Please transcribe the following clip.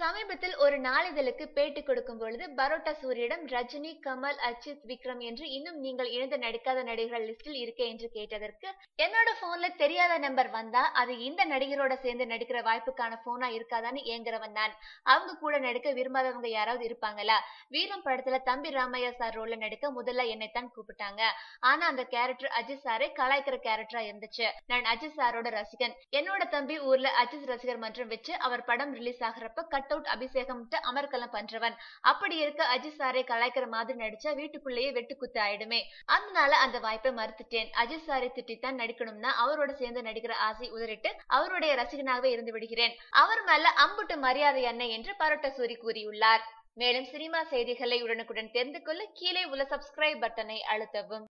சமீபத்தில் ஒரு நாளிதழுக்கு பேட்டி கொடுக்கும் பொழுது பரோட்டா சூரியிடம் ரஜினி கமல் அஜித் விக்ரம் என்று இன்னும் நீங்கள் இணைந்து நடிக்காத நடிகர்கள் லிஸ்டில் இருக்கே என்று கேட்டதற்கு என்னோட போன்ல தெரியாத நம்பர் வந்தா அது இந்த நடிகரோட சேர்ந்து நடிக்கிற வாய்ப்புக்கான போனா இருக்காதான்னு ஏங்குறவன் நான். அவங்க கூட நடிக்க விரும்பாதவங்க யாராவது இருப்பாங்களா? வீரம் படத்துல தம்பி ராமையா சார் ரோல்ல நடிக்க முதல்ல என்னைத்தான் கூப்பிட்டாங்க. ஆனா அந்த கேரக்டர் அஜித் சாரை கலாய்க்கிற கேரக்டரா இருந்துச்சு. நான் அஜித் சாரோட ரசிகன். என்னோட தம்பி ஊர்ல அஜித் ரசிகர் மன்றம் வச்சு அவர் படம் ரிலீஸ் ஆகிறப்ப கட் அவுட் அபிஷேகம்ட்டு அமர்கலம் பண்றவன். அப்படி இருக்க அஜித் சாரை கலாய்க்கிற மாதிரி நடிச்சா வீட்டுக்குள்ளேயே வெட்டுக்குத்து ஆயிடுமே. அதனால அந்த வாய்ப்பை மறுத்துட்டேன். அஜித் சாரை திட்டித்தான் நடிக்கணும்னா அவரோட சேர்ந்து நடிக்கிற ஆசை உதறிட்டு அவருடைய ரசிகனாகவே இருந்து விடுகிறேன். அவர் மேல அம்புட்டு மரியாதை என்ன என்று பரோட்டா சூரி கூறியுள்ளார். மேலும் சினிமா செய்திகளை உடனுக்குடன் தெரிந்து கொள்ள கீழே உள்ள சப்ஸ்கிரைப் பட்டனை அழுத்தவும்.